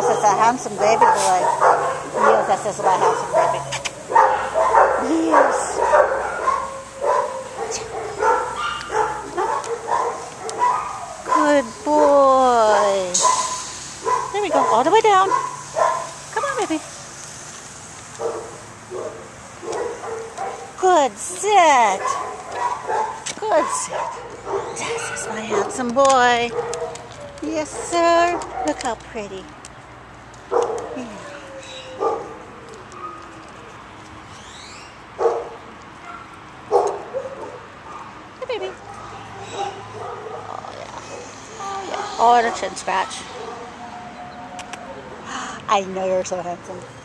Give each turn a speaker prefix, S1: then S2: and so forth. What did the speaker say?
S1: Yes, it's a handsome baby boy. Yes, that says my handsome baby. Yes. Good boy. There we go, all the way down. Come on, baby. Good sit. Good sit. This is my handsome boy. Yes, sir. Look how pretty. Yeah. Hey, baby. Oh, yeah. Oh, and a chin scratch. I know you're so handsome.